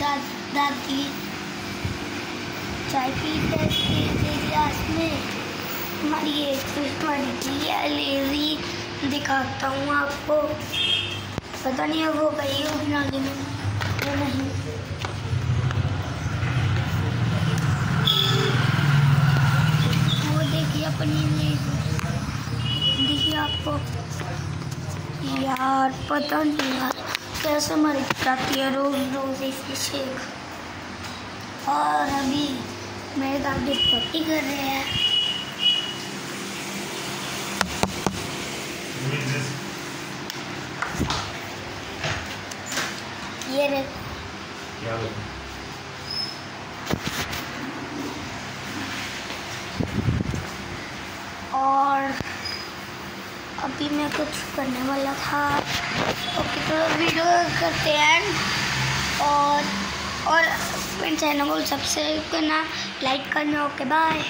दादी चाय पीते थे क्लास में। हमारी एक हमारी दिया लेजी। दिखाता हूँ आपको। पता नहीं अब वो गई होगी नाली में, या नहीं। वो देखिए अपनी देखिए आपको। यार, पता नहीं यार। कैसे मर जाती है रोज रोज इसकी शेख और अभी मेरे दादी पट्टी कर रहे हैं। ये रे क्या और अभी मैं कुछ करने वाला था। ओके तो वीडियो करते हैं। और और अपने चैनल को सब्सक्राइब करना लाइक करना ओके बाय